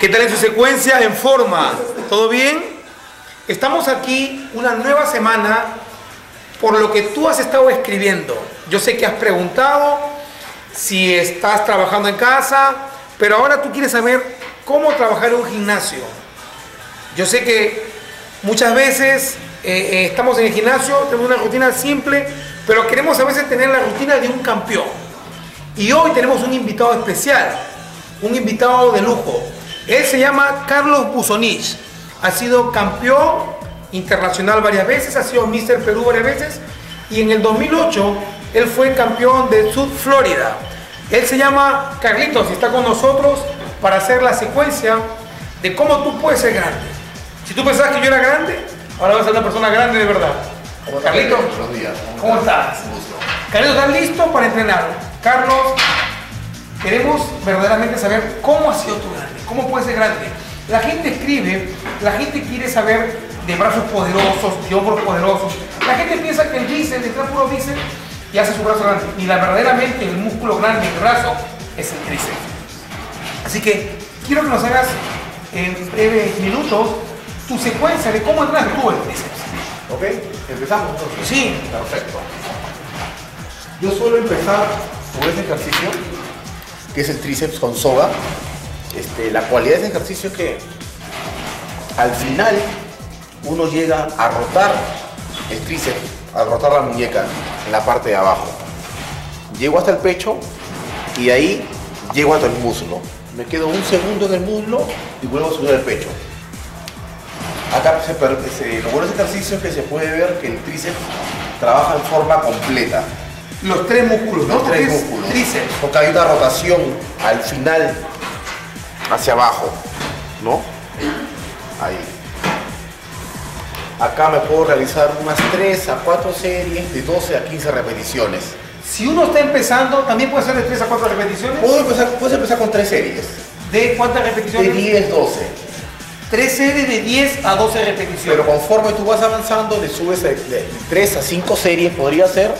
¿Qué tal en su secuencia? En forma. ¿Todo bien? Estamos aquí una nueva semana por lo que tú has estado escribiendo. Yo sé que has preguntado si estás trabajando en casa, pero ahora tú quieres saber cómo trabajar en un gimnasio. Yo sé que muchas veces eh, eh, estamos en el gimnasio, tenemos una rutina simple, pero queremos a veces tener la rutina de un campeón. Y hoy tenemos un invitado especial, un invitado de lujo. Él se llama Carlos Buzonich. Ha sido campeón internacional varias veces, ha sido Mister Perú varias veces y en el 2008 él fue campeón de Sud Florida. Él se llama Carlitos y está con nosotros para hacer la secuencia de cómo tú puedes ser grande. Si tú pensabas que yo era grande, ahora vas a ser una persona grande de verdad. Carlitos, buenos días. ¿cómo estás? Carlitos, ¿estás listo para entrenar? Carlos, queremos verdaderamente saber cómo ha sido tu grande, cómo puedes ser grande. La gente escribe, la gente quiere saber de brazos poderosos, de hombros poderosos. La gente piensa que el bíceps, el puro bíceps, y hace su brazo grande. Y la verdaderamente el músculo grande el brazo es el tríceps. Así que quiero que nos hagas en breves minutos tu secuencia de cómo entrenas tú el tríceps. Ok, empezamos entonces. Sí, Perfecto. Yo suelo empezar con este ejercicio, que es el tríceps con soga. Este, la cualidad de ejercicio es que al final uno llega a rotar el tríceps, a rotar la muñeca en la parte de abajo. Llego hasta el pecho y de ahí llego hasta el muslo. Me quedo un segundo en el muslo y vuelvo a subir el pecho. Acá se, se- lo bueno de este ejercicio es que se puede ver que el tríceps trabaja en forma completa. los tres músculos, ¿no? Los tres músculos. Tríceps. Porque hay una rotación al final hacia abajo, ¿no? Ahí. Acá me puedo realizar unas 3 a 4 series de 12 a 15 repeticiones. Si uno está empezando, también puede ser de 3 a 4 repeticiones. Puedo empezar, puedes empezar con 3 series, ¿De cuántas de repeticiones? 10, 12. 3 series de 10 a 12 repeticiones. Pero conforme tú vas avanzando, le subes de, 3 a 5 series, podría ser,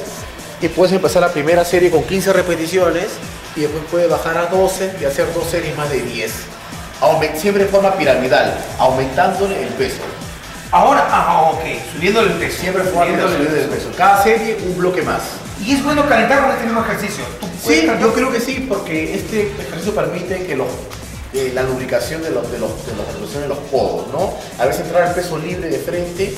y puedes empezar la primera serie con 15 repeticiones, y después puedes bajar a 12 y hacer dos series más de 10. Aument- siempre en forma piramidal, aumentándole el peso. Ahora, ah, ok, subiendo el peso. Siempre forma piramidal el peso. peso. Cada serie un bloque más. Y es bueno calentar con este mismo ejercicio. Sí, calentar- yo creo que sí, porque este ejercicio permite que los, eh, la lubricación de los, de, los, de, los, de los codos, ¿no? A veces entrar el peso libre de frente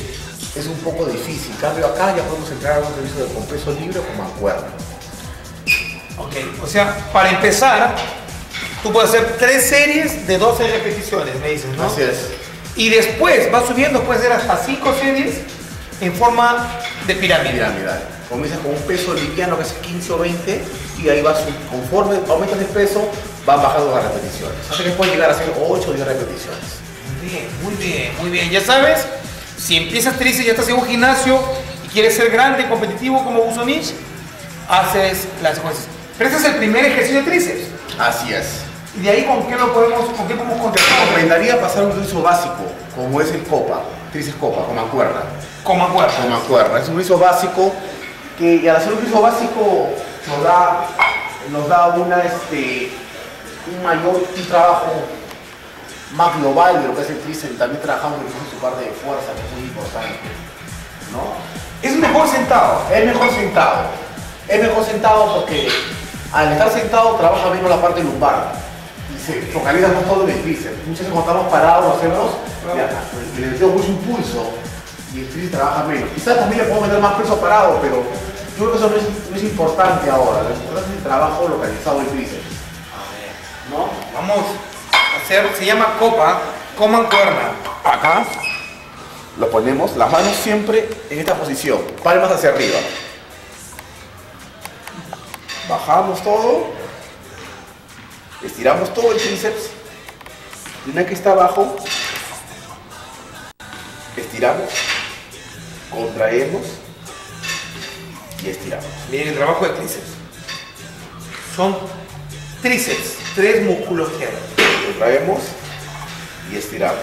es un poco difícil. En cambio acá ya podemos entrar a un ejercicio de- con peso libre o con mancuerna. Ok, o sea, para empezar, tú puedes hacer 3 series de 12 repeticiones, me dices, ¿no? Así es. Y después va subiendo, puede ser hasta 5 series en forma de pirámide. Piramidal. Comienzas con un peso liviano que es 15 o 20 y ahí vas, conforme aumentas el peso, van bajando las repeticiones. Hasta que puedes llegar a hacer 8 o 10 repeticiones. Muy bien, muy bien, muy bien. Ya sabes, si empiezas tríceps, ya estás en un gimnasio y quieres ser grande, competitivo como Busonich, haces las cosas. Pero este es el primer ejercicio de tríceps. Así es. Y de ahí, ¿con qué lo podemos, con qué podemos Te contestar? recomendaría pasar un ejercicio básico, como es el copa, tríceps copa, con mancuerna. Con mancuerna. Con mancuerna. Es un ejercicio básico que y al hacer un ejercicio básico nos da, nos da una, este, un mayor un trabajo más global de lo que es el tríceps. También trabajamos en su parte de fuerza, que es muy importante. ¿no? Es mejor sentado. Es mejor sentado. Es mejor sentado porque al estar sentado trabaja menos la parte lumbar. Y se focaliza más todo en el bíceps. Muchas veces cuando estamos parados hacemos, le metemos mucho impulso y el tríceps trabaja menos. Quizás también le podemos meter más peso parado, pero yo creo que eso no es, no es importante ahora. Lo importante es el trabajo localizado del tríceps. ¿No? Vamos a hacer, se llama copa con mancuerna. Acá lo ponemos, las manos siempre en esta posición, palmas hacia arriba. Bajamos todo, estiramos todo el tríceps. Y una que está abajo, estiramos, contraemos y estiramos. Miren el trabajo de tríceps. Son tríceps, tres músculos que hay. Contraemos y estiramos.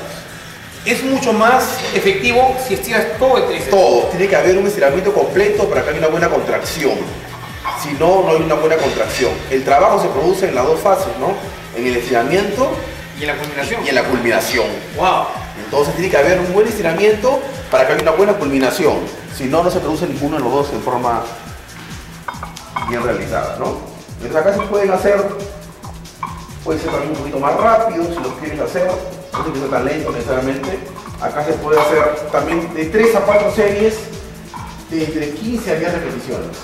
Es mucho más efectivo si estiras todo el tríceps. Todo, tiene que haber un estiramiento completo para que haya una buena contracción. Si no, no hay una buena contracción. El trabajo se produce en las dos fases, ¿no? En el estiramiento Y en la culminación. y en la culminación. Wow. Entonces tiene que haber un buen estiramiento para que haya una buena culminación. Si no, no se produce ninguno de los dos en forma bien realizada, ¿no? Entonces acá se pueden hacer, puede ser también un poquito más rápido si lo quieres hacer, no tiene que ser tan lento necesariamente. Acá se puede hacer también de 3 a 4 series de entre 15 a 10 repeticiones.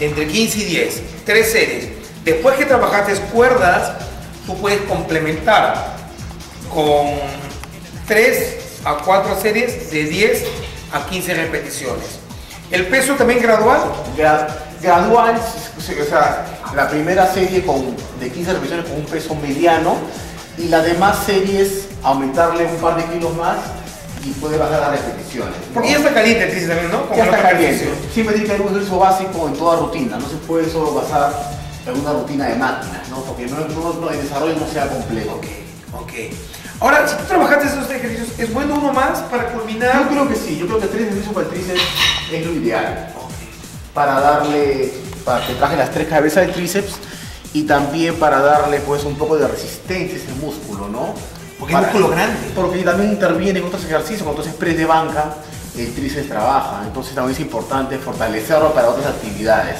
Entre 15 y 10. Tres series. Después que trabajaste cuerdas, tú puedes complementar con 3 a 4 series de 10 a 15 repeticiones. El peso también gradual. Gra- gradual, o sea, la primera serie con, de 15 repeticiones con un peso mediano y las demás series aumentarle un par de kilos más y puede bajar las repeticiones. ¿no? Porque ya está caliente el tríceps también, ¿no? Como Ya está caliente. ejercicio. Siempre tiene que haber un ejercicio básico en toda rutina, no se puede solo basar en una rutina de máquinas, ¿no? porque no, no- no- el desarrollo no sea completo. Ok, ok. Ahora, si tú trabajaste esos ejercicios, ¿es bueno uno más para culminar? Yo creo que sí, yo creo que tres ejercicios para el tríceps es lo ideal. Para darle, para que traje las tres cabezas del tríceps y también para darle pues un poco de resistencia a ese músculo, ¿no? Porque es músculo grande. Porque también interviene en otros ejercicios, cuando entonces press de banca, el tríceps trabaja, entonces también es importante fortalecerlo para otras actividades.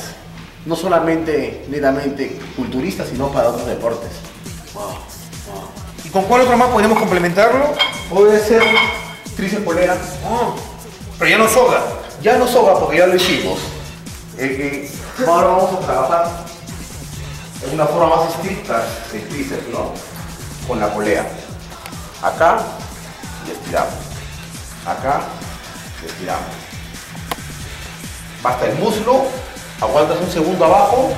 No solamente netamente culturistas, sino para otros deportes. ¿Y con cuál otro más podemos complementarlo? Puede ser tríceps polea, Oh, pero ya no soga. Ya no sobra porque ya lo hicimos. Eh, eh, ahora vamos a trabajar en una forma más estricta del tríceps, ¿no? Con la polea. Acá y estiramos. Acá y estiramos. Basta el muslo, aguantas un segundo abajo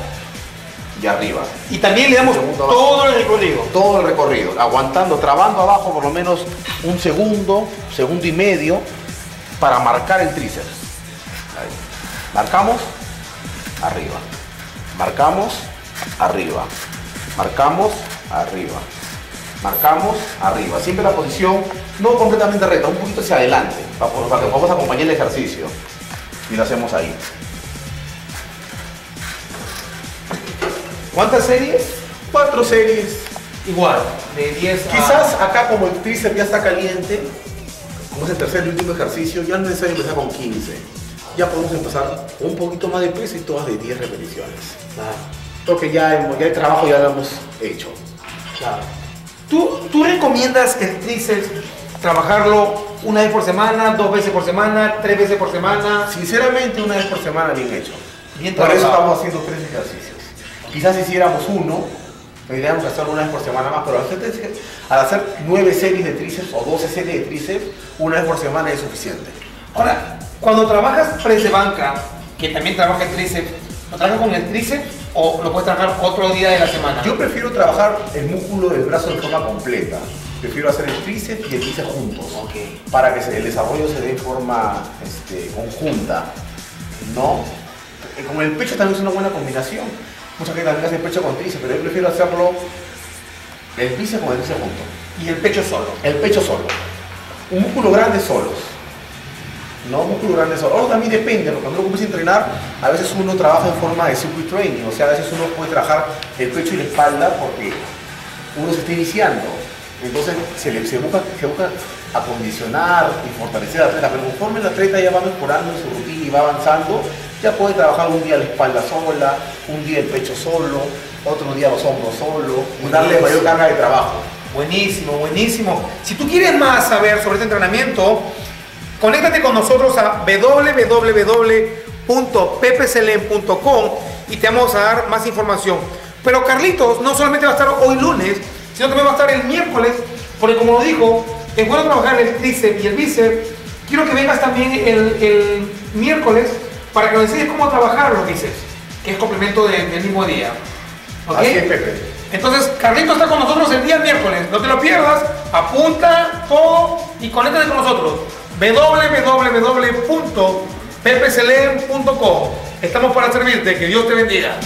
y arriba. Y también le damos todo el recorrido. Todo el recorrido, aguantando, trabando abajo por lo menos un segundo, segundo y medio, para marcar el tríceps. Ahí. Marcamos, arriba. Marcamos, arriba. Marcamos, arriba. Marcamos, arriba. Siempre la posición no completamente recta, un poquito hacia adelante, para, para que podamos acompañar el ejercicio. Y lo hacemos ahí. ¿Cuántas series? Cuatro series Igual, de 10 a... Quizás acá como el tríceps ya está caliente, como es el tercer y último ejercicio, ya no es necesario empezar con 15. Ya podemos empezar un poquito más de peso y todas de 10 repeticiones. Claro, Porque ya, ya el trabajo ya lo hemos hecho. claro. ¿Tú, ¿Tú recomiendas el tríceps trabajarlo una vez por semana, dos veces por semana, tres veces por semana? Sinceramente, una vez por semana bien hecho. Bien Por eso estamos haciendo tres ejercicios. Quizás si hiciéramos uno, tendríamos que hacerlo una vez por semana más, pero al hacer, al hacer nueve series de tríceps o 12 series de tríceps, una vez por semana es suficiente. Ahora, cuando trabajas press de banca, que también trabaja el tríceps, ¿lo trabajas con el tríceps o lo puedes trabajar otro día de la semana? Yo prefiero trabajar el músculo del brazo de forma completa. Prefiero hacer el tríceps y el bíceps juntos. Ok. Para que el desarrollo se dé en forma este, conjunta. ¿No? Eh, Con el pecho también es una buena combinación. Mucha gente también hace el pecho con tríceps, pero yo prefiero hacerlo el bíceps con el bíceps juntos. Y el pecho solo. El pecho solo. Un músculo grande solos. No, músculo grande solo. Ahora también depende, porque cuando uno comienza a entrenar, a veces uno trabaja en forma de circuit training, o sea, a veces uno puede trabajar el pecho y la espalda porque uno se está iniciando. Entonces se, le, se, busca, se busca acondicionar y fortalecer al atleta, pero conforme el atleta ya va mejorando en su rutina y va avanzando, ya puede trabajar un día la espalda sola, un día el pecho solo, otro día los hombros solo, y darle mayor carga de trabajo. Buenísimo, buenísimo. Si tú quieres más saber sobre este entrenamiento, conéctate con nosotros a www.pepselen.com y te vamos a dar más información. Pero Carlitos no solamente va a estar hoy lunes, sino también va a estar el miércoles, porque como lo dijo, es bueno trabajar el tríceps y el bíceps. Quiero que vengas también el, el miércoles para que nos enseñes cómo trabajar los bíceps, que es complemento de- del mismo día. Así es, Pepe. Entonces, Carlitos está con nosotros el día miércoles. No te lo pierdas. Apunta todo y conéctate con nosotros. www.pepselen.com Estamos para servirte. Que Dios te bendiga.